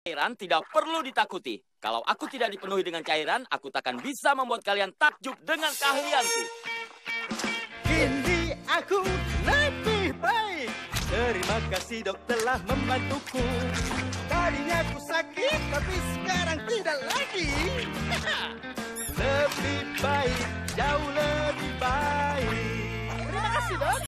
Cairan tidak perlu ditakuti. Kalau aku tidak dipenuhi dengan cairan, aku takkan bisa membuat kalian takjub dengan keahlianku. Kini aku lebih baik. Terima kasih dok telah membantuku. Tadinya aku sakit, tapi sekarang tidak lagi. lebih baik, jauh lebih baik. Terima kasih dok.